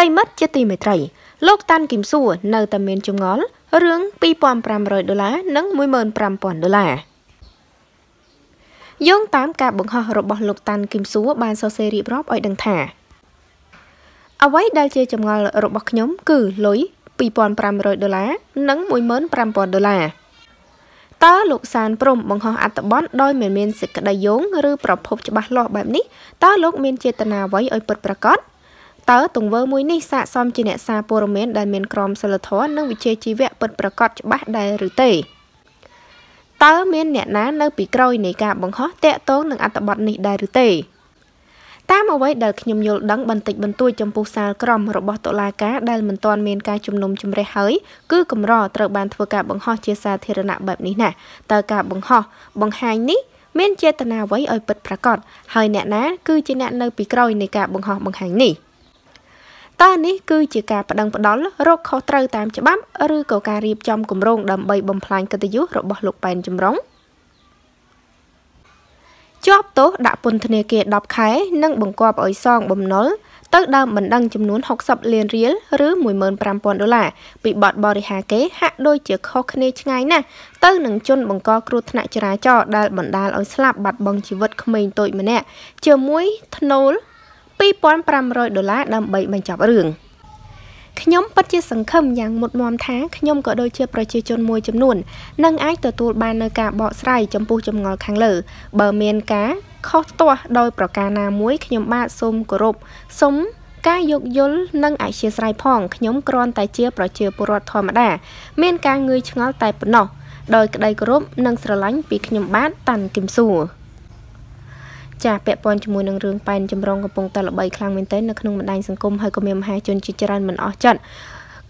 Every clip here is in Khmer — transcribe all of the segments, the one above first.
ប្រិមិត្តជាទីមេត្រីលោកតាន់គឹមសួរនៅតែមានចម្ងល់រឿង2500ដុល្លារនិង15000ដុល្លារយោងតាមការបង្ហោះរបស់លោកតាន់គឹមសួរបានសរសេររៀបរាប់ឲ្យដឹងថាអ្វីដែលជាចម្ងល់របស់ខ្ញុំគឺលុយ2500ដុល្លារនិង15000ដុល្លារតើលោកសានព្រំបង្ហោះអត្ថបទដោយមិនមានសេចក្តីយោងឬប្រភពច្បាស់លាស់បែបនេះតើលោកមានចេតនាអ្វីឲ្យពិតប្រាកដ តើទង្វើមួយនេះស័ក្តិសមជាអ្នកសារព័ត៌មានដែលមានក្រមសីលធម៌និងវិជ្ជាជីវៈពិតប្រាកដច្បាស់ដែរឬទេតើមានអ្នកណានៅពីក្រោយនៃការបង្ហោះតាក់ទងនឹងអត្ថបទនេះដែរឬទេតាមអ្វីដែលខ្ញុំយល់ដឹងបន្តិចបន្តួចចំពោះសាលក្រមរបស់តុលាការដែលមិនទាន់មានការជំនុំជម្រះហើយគឺកម្រត្រូវបានធ្វើការបង្ហោះជាសាធារណៈបែបនេះណាតើការបង្ហោះបង្ហាញនេះមានចេតនាអ្វីឲ្យពិតប្រាកដហើយអ្នកណាគឺជាអ្នកនៅពីក្រោយនៃការបង្ហោះបង្ហាញនេះ តើនេះគឺជាការប្តឹងផ្ដាល់រកខុសត្រូវតាមច្បាប់ឬក៏ការរៀបចំគម្រោងដើម្បីបំផ្លាញកិត្តិយសរបស់លោកប៉ែនចម្រុងជាប់ទោសដាក់ពន្ធនាគារ10ខែ និងបង្គាប់ឲ្យសងបំណុលទៅដើមបណ្ដឹងចំនួន60លានរៀលឬ15000ដុល្លារពីបទបរិហាគេហាក់ដូចជាខុសគ្នាឆ្ងាយណាស់ទៅនឹងជនបង្កគ្រោះថ្នាក់ចរាចរណ៍ដែលបណ្ដាលឲ្យស្លាប់បាត់បង់ជីវិតក្មេងតូចម្នាក់ជាមួយធ្នូល 2500ដុល្លារដើម្បីបញ្ចប់រឿងខ្ញុំពិតជាសង្ឃឹមយ៉ាងមុតមមថាខ្ញុំក៏ដូចជាប្រជាជនមួយចំនួននឹងអាចទទួលបាននៅការបកស្រាយចំពោះចម្ងល់ខាងលើបើមានការខុសទាស់ដោយប្រការណាមួយខ្ញុំបាទសូមគោរពសូមការយោគយល់និងអធិស្ឋានផងខ្ញុំគ្រាន់តែជាប្រជាពលរដ្ឋធម្មតាមានការងឿយឆ្ងល់តែប៉ុណ្ណោះដោយក្តីគោរពនិងស្រឡាញ់ពីខ្ញុំបាទតាន់គឹមសួរ ចាពាក់ព័ន្ធជាមួយនឹងរឿងប៉ែនចម្រងកំពុងតែល្បីខ្លាំងមែនទែននៅក្នុងបណ្ដាញសង្គមហើយក៏មានមហាជនជាច្រើនមិនអស់ចិត្ត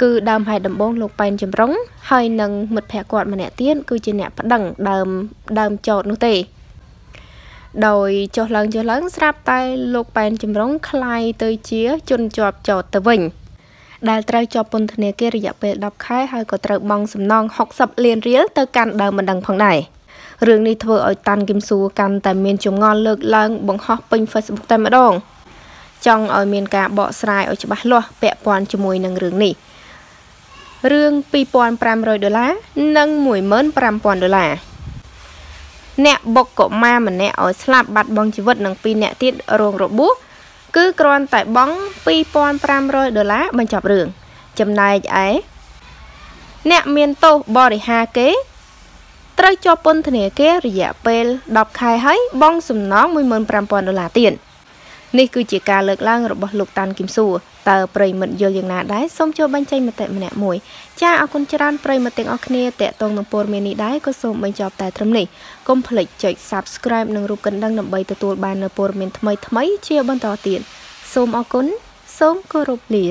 គឺដើមហេតុដំបូងលោកប៉ែនចម្រុងហើយនឹងមិត្តភ័ក្តិគាត់ម្នាក់ទៀតគឺជាអ្នកប្តឹងដើមដើមចោតនោះទេដោយចុះឡើងចុះឡើងស្រាប់តែលោកប៉ែនចម្រុងคลายទៅជាជនជាប់ចោតទៅវិញដែលត្រូវជាប់ពន្ធនាគាររយៈពេល10ខែហើយក៏ត្រូវបង់សំណង60លានរៀលទៅកាន់ដើមបណ្ដឹងផងដែរ រឿងនេះធ្វើឲ្យតាន់គឹមសួរកាន់តែមានចម្ងល់លើកឡើងបង្ហោះពេញ Facebook តែម្ដងចង់ឲ្យមានការបកស្រាយឲ្យច្បាស់លាស់ពាក់ព័ន្ធជាមួយនឹងរឿងនេះរឿង2500ដុល្លារនិង15000ដុល្លារអ្នកបុកកុមារម្នាក់ឲ្យស្លាប់បាត់បង់ជីវិតនិង2អ្នកទៀតរងរបួសគឺគ្រាន់តែបង់2500ដុល្លារបញ្ចប់រឿងចំណែកឯអ្នកមានទោសបរិហាគេ ត្រូវជាប់ពន្ធនាគាររយៈពេល10ខែហើយបង់សំណង15000ដុល្លារទៀតនេះគឺជាការលើកឡើងរបស់លោកតាន់គឹមសួរតើប្រិមិត្តយល់យ៉ាងណាដែរសូមចូលបញ្ចេញមតិម្នាក់មួយចាអរគុណច្រើនប្រិមិត្តទាំងអស់គ្នាតេតងនឹងព័ត៌មាននេះដែរក៏សូមបញ្ចប់តែត្រឹមនេះកុំភ្លេចចុច Subscribe និងរូបកណ្ដឹងដើម្បីទទួលបាននូវព័ត៌មានថ្មីៗជាបន្តទៀតសូមអរគុណសូមគោរពលា